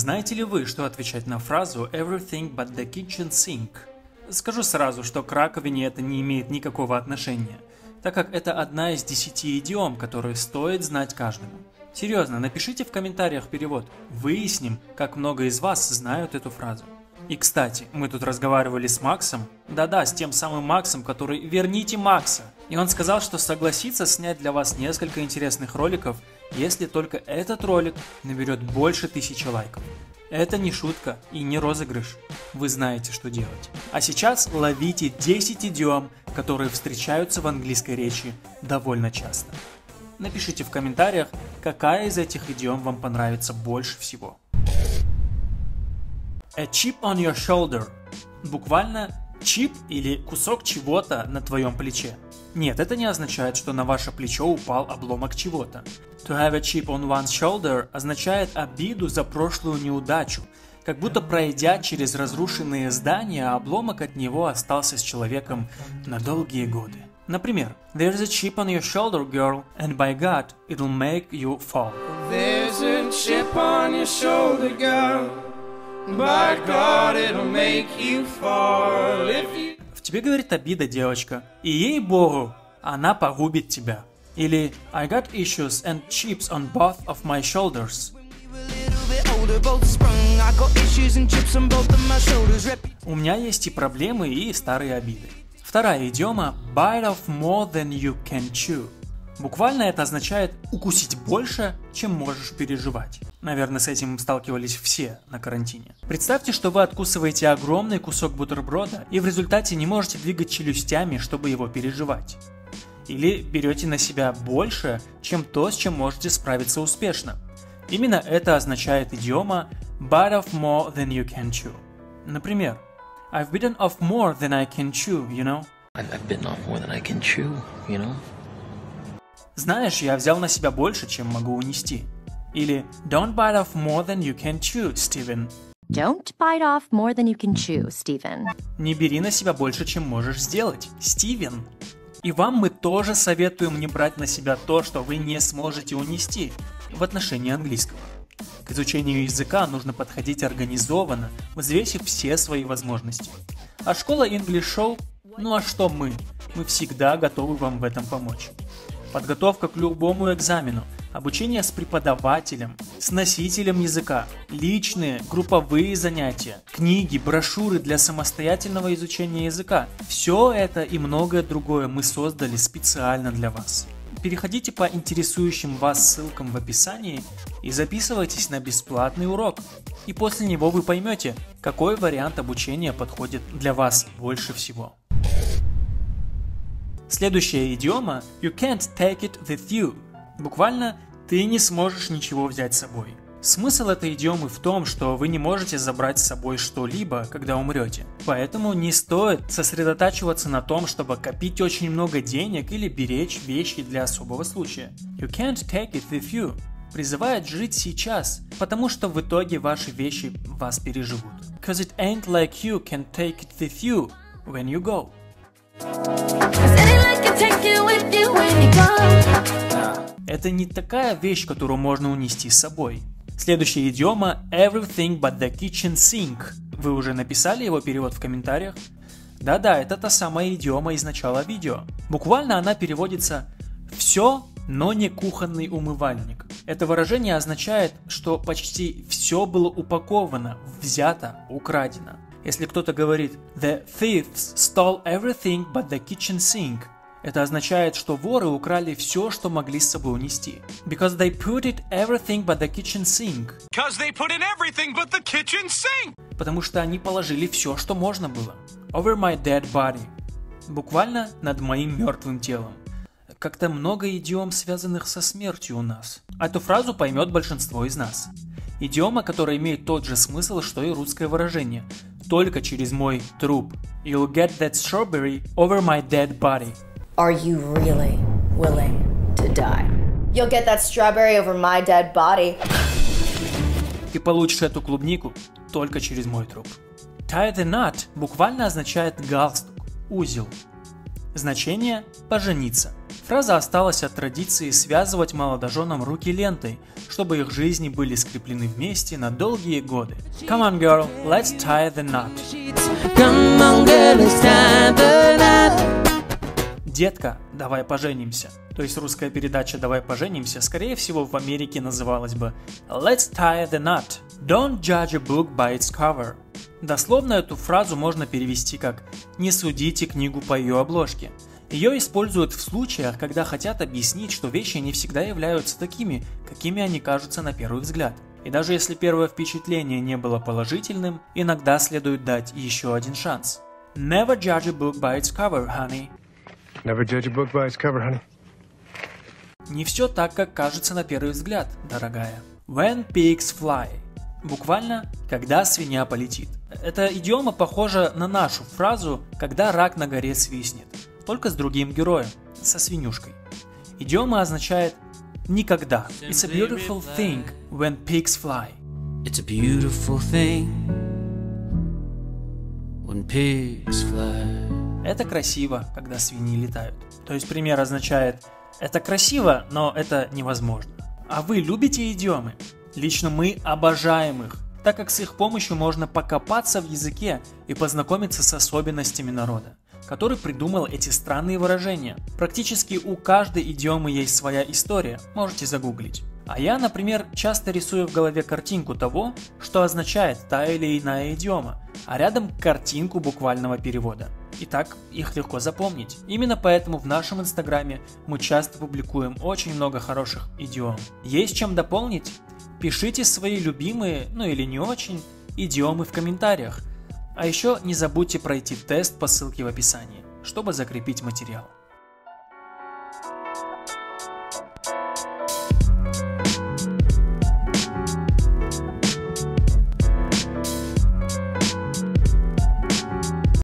знаете ли вы, что отвечать на фразу «everything but the kitchen sink»? Скажу сразу, что к раковине это не имеет никакого отношения, так как это одна из десяти идиом, которые стоит знать каждому. Серьезно, напишите в комментариях перевод. Выясним, как много из вас знают эту фразу. И кстати, мы тут разговаривали с Максом. Да-да, с тем самым Максом, который «Верните Макса». И он сказал, что согласится снять для вас несколько интересных роликов, если только этот ролик наберет больше тысячи лайков. Это не шутка и не розыгрыш. Вы знаете, что делать. А сейчас ловите 10 идиом, которые встречаются в английской речи довольно часто. Напишите в комментариях, какая из этих идиом вам понравится больше всего. A chip on your shoulder. Буквально чип или кусок чего-то на твоем плече. Нет, это не означает, что на ваше плечо упал обломок чего-то. To have a chip on one's shoulder означает обиду за прошлую неудачу, как будто пройдя через разрушенные здания, обломок от него остался с человеком на долгие годы. Например, There's a chip on your shoulder, girl, and by God, it'll make you fall. There's a chip on your shoulder, girl, by God, it'll make you fall тебе говорит обида, девочка, и ей-богу, она погубит тебя. Или I got issues and chips on both of my shoulders. У меня есть и проблемы, и старые обиды. Вторая идиома bite off more than you can chew. Буквально это означает укусить больше, чем можешь переживать. Наверное, с этим сталкивались все на карантине. Представьте, что вы откусываете огромный кусок бутерброда и в результате не можете двигать челюстями, чтобы его переживать. Или берете на себя больше, чем то, с чем можете справиться успешно. Именно это означает идиома bite off more than you can chew. Например, I've bitten off more than I can chew, you know? I've, bitten off more than I can chew, you know? Знаешь, я взял на себя больше, чем могу унести. Или Don't bite off more than you can chew, Steven. Don't bite off more than you can chew, Steven. Не бери на себя больше, чем можешь сделать, Стивен. И вам мы тоже советуем не брать на себя то, что вы не сможете унести в отношении английского. К изучению языка нужно подходить организованно, взвесив все свои возможности. А школа English Show, ну а что мы? Мы всегда готовы вам в этом помочь. Подготовка к любому экзамену, обучение с преподавателем, с носителем языка, личные, групповые занятия, книги, брошюры для самостоятельного изучения языка. Все это и многое другое мы создали специально для вас переходите по интересующим вас ссылкам в описании и записывайтесь на бесплатный урок. И после него вы поймете, какой вариант обучения подходит для вас больше всего. Следующая идиома You can't take it with you. Буквально ты не сможешь ничего взять с собой. Смысл этой идиомы в том, что вы не можете забрать с собой что-либо, когда умрете. Поэтому не стоит сосредотачиваться на том, чтобы копить очень много денег или беречь вещи для особого случая. You can't take it with you призывает жить сейчас, потому что в итоге ваши вещи вас переживут. Cause it ain't like you can take it with you when you go. Это не такая вещь, которую можно унести с собой. Следующая идиома Everything but the kitchen sink. Вы уже написали его перевод в комментариях? Да-да, это та самая идиома из начала видео. Буквально она переводится «все, но не кухонный умывальник». Это выражение означает, что почти все было упаковано, взято, украдено. Если кто-то говорит «The thieves stole everything but the kitchen sink», это означает, что воры украли все, что могли с собой унести. Because they put it everything but the kitchen sink. Because they put in everything but the kitchen sink. Потому что они положили все, что можно было. Over my dead body. Буквально над моим мертвым телом. Как-то много идиом, связанных со смертью у нас. А эту фразу поймет большинство из нас. Идиома, которая имеет тот же смысл, что и русское выражение. Только через мой труп. You'll get that strawberry over my dead body. Are you really willing to die? You'll get that strawberry over my dead body. Ты получишь эту клубнику только через мой труп. Tie the knot буквально означает галстук, узел. Значение «пожениться». Фраза осталась от традиции связывать молодоженам руки лентой, чтобы их жизни были скреплены вместе на долгие годы. Come on, girl, let's tie the knot. Come on, girl, let's tie the knot. Детка, давай поженимся. То есть русская передача «Давай поженимся» скорее всего в Америке называлась бы «Let's tie the knot». Don't judge a book by its cover. Дословно эту фразу можно перевести как «Не судите книгу по ее обложке». Ее используют в случаях, когда хотят объяснить, что вещи не всегда являются такими, какими они кажутся на первый взгляд. И даже если первое впечатление не было положительным, иногда следует дать еще один шанс. Never judge a book by its cover, honey. Never judge a book by its cover, honey. Не все так, как кажется на первый взгляд, дорогая. When pigs fly. Буквально, когда свинья полетит. Эта идиома похожа на нашу фразу «когда рак на горе свистнет», только с другим героем, со свинюшкой. Идиома означает «никогда». It's a beautiful thing when pigs fly. It's a beautiful thing when pigs fly. Это красиво, когда свиньи летают. То есть пример означает «это красиво, но это невозможно». А вы любите идиомы? Лично мы обожаем их, так как с их помощью можно покопаться в языке и познакомиться с особенностями народа, который придумал эти странные выражения. Практически у каждой идиомы есть своя история, можете загуглить. А я, например, часто рисую в голове картинку того, что означает та или иная идиома, а рядом картинку буквального перевода. И так их легко запомнить. Именно поэтому в нашем инстаграме мы часто публикуем очень много хороших идиом. Есть чем дополнить? Пишите свои любимые, ну или не очень, идиомы в комментариях. А еще не забудьте пройти тест по ссылке в описании, чтобы закрепить материал.